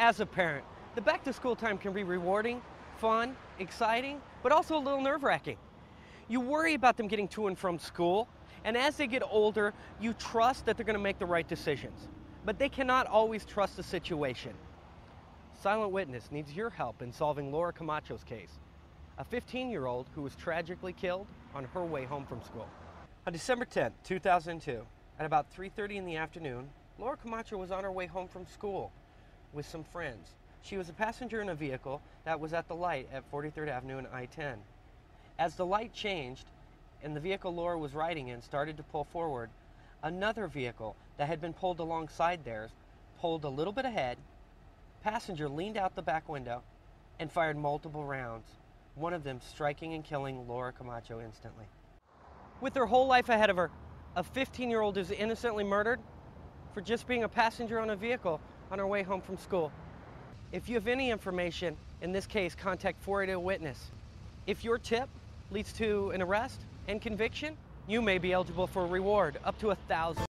As a parent, the back to school time can be rewarding, fun, exciting, but also a little nerve wracking. You worry about them getting to and from school, and as they get older, you trust that they're going to make the right decisions. But they cannot always trust the situation. Silent Witness needs your help in solving Laura Camacho's case, a 15 year old who was tragically killed on her way home from school. On December 10, 2002, at about 3:30 in the afternoon, Laura Camacho was on her way home from school with some friends. She was a passenger in a vehicle that was at the light at 43rd Avenue and I-10. As the light changed and the vehicle Laura was riding in started to pull forward, another vehicle that had been pulled alongside theirs pulled a little bit ahead. Passenger leaned out the back window and fired multiple rounds, one of them striking and killing Laura Camacho instantly. With her whole life ahead of her, a 15 year old is innocently murdered for just being a passenger on a vehicle on our way home from school. If you have any information in this case, contact 480 Witness. If your tip leads to an arrest and conviction, you may be eligible for a reward up to a thousand.